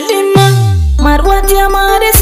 Halima Marwati Amaris